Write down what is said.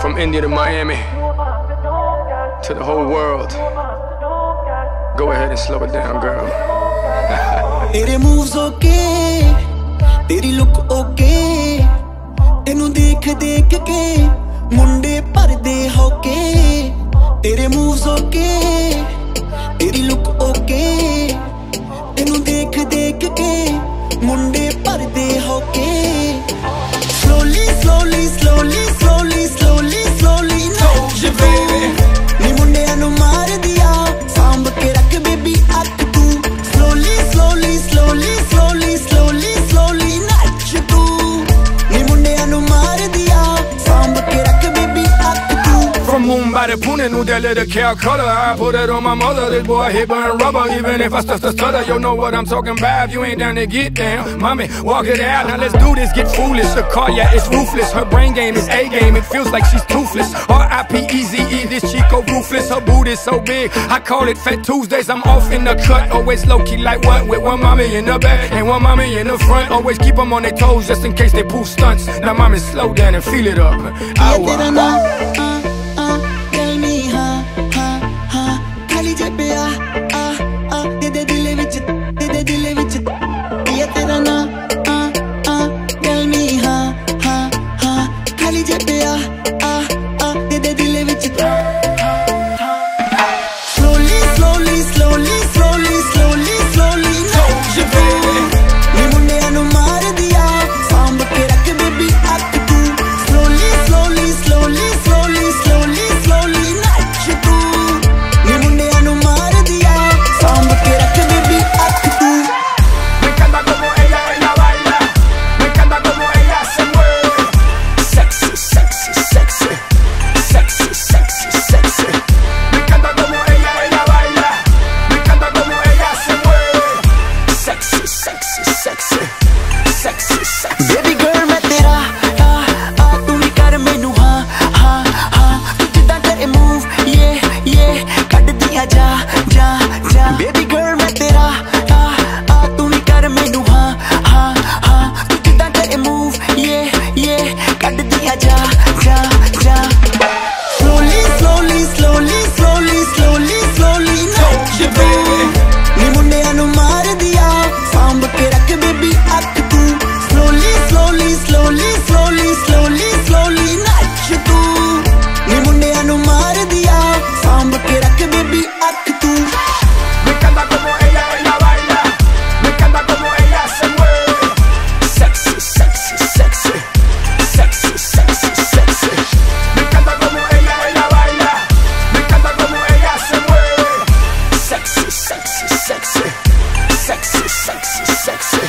From India to Miami, to the whole world. Go ahead and slow it down, girl. Tere moves okay, teri look okay. ਤੈਨੂੰ ਦੇਖ ਦੇਖ ਕੇ ਮੁੰਡੇ ਭਰਦੇ ਹੋ ਕੇ ਤੇਰੇ ਮੂਵਸ ਓਕੇ ਦੇਖ ਦੇਖ ਕੇ ਮੁੰਡੇ Pooning that little. I put it on my mother. This boy hit burn rubber. Even if I start to stutter, you know what I'm talking about. You ain't down to get down. Mommy, walk it out. Now let's do this. Get foolish. The car, yeah, it's ruthless. Her brain game is A game. It feels like she's toothless. R-I-P-E-Z-E. This Chico ruthless. Her boot is so big. I call it Fat Tuesdays. I'm off in the cut. Always low key like what? With one mommy in the back and one mommy in the front. Always keep them on their toes just in case they pull stunts. Now mommy, slow down and feel it up. Ow. sexy, sexy, sexy, sexy, sexy.